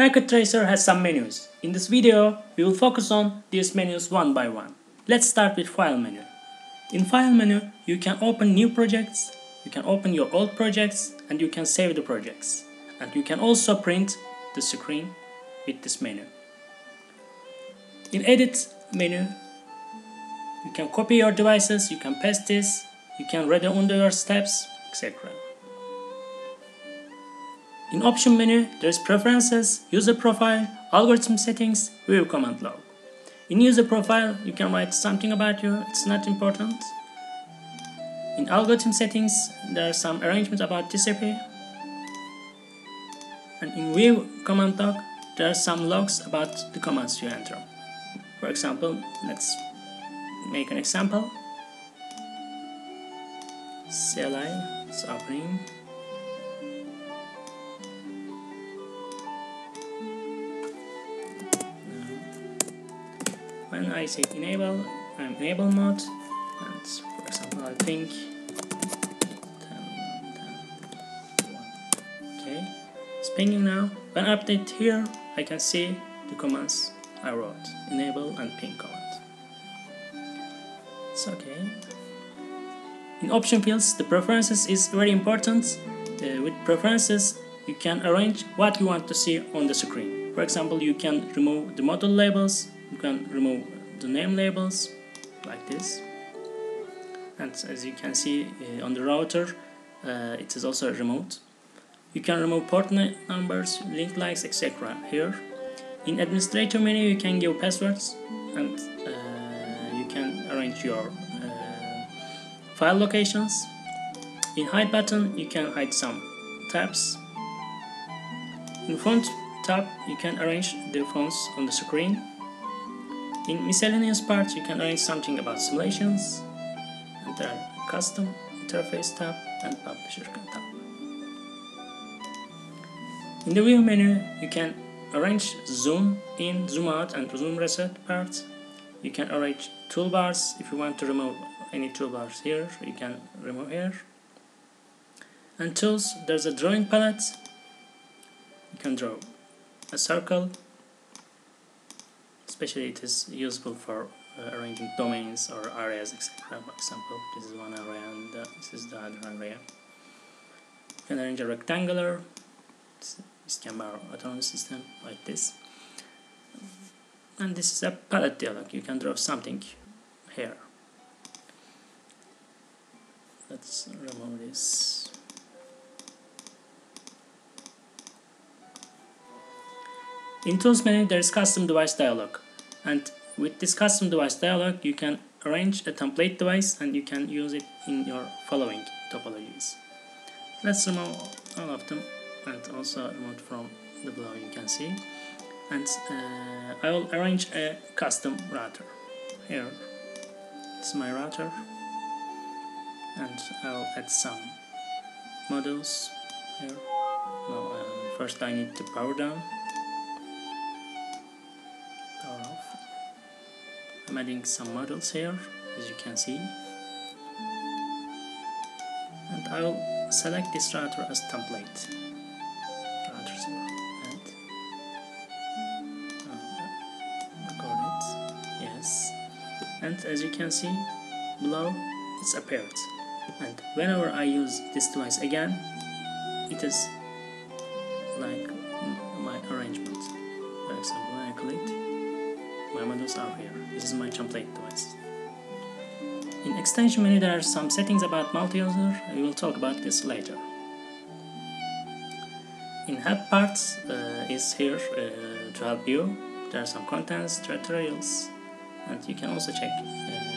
Packet Tracer has some menus. In this video, we will focus on these menus one by one. Let's start with File menu. In File menu, you can open new projects, you can open your old projects, and you can save the projects. And you can also print the screen with this menu. In Edit menu, you can copy your devices, you can paste this, you can read under your steps, etc. In option menu, there is preferences, user profile, algorithm settings, view command log. In user profile, you can write something about you, it's not important. In algorithm settings, there are some arrangements about TCP. And in view command log, there are some logs about the commands you enter. For example, let's make an example. CLI is opening when I say enable I'm enable mode and for example I think 10, 10, okay. It's pinging now. When I update here I can see the commands I wrote. Enable and ping command. It's okay. In option fields the preferences is very important. Uh, with preferences you can arrange what you want to see on the screen. For example you can remove the model labels you can remove the name labels like this. And as you can see uh, on the router uh, it is also removed you can remove port numbers link lights etc here. In administrator menu you can give passwords and uh, you can arrange your uh, file locations. In hide button you can hide some tabs. In font tab you can arrange the fonts on the screen in miscellaneous parts, you can arrange something about simulations, and there custom interface tab and publisher tab. In the view menu, you can arrange zoom in, zoom out, and zoom reset parts. You can arrange toolbars if you want to remove any toolbars here, you can remove here. And tools, there's a drawing palette. You can draw a circle especially it is useful for uh, arranging domains or areas etc for example this is one area and uh, this is the other area. You can arrange a rectangular Iskambar autonomous system like this. And this is a palette dialog. You can draw something here. Let's remove this. In tools menu there is custom device dialog and with this custom device dialog you can arrange a template device and you can use it in your following topologies. Let's remove all of them and also remove from the below you can see. And uh, I will arrange a custom router. Here it's my router. And I will add some modules here. No, uh, first I need to power down I'm adding some models here as you can see. And I will select this router as template. And ah, it. Yes. And as you can see below it's appeared. And whenever I use this device again it is like my arrangement. For example when I click my models are here. This is my template device. In extension menu there are some settings about multi-user. I will talk about this later. In help parts uh, is here uh, to help you there are some contents tutorials and you can also check uh,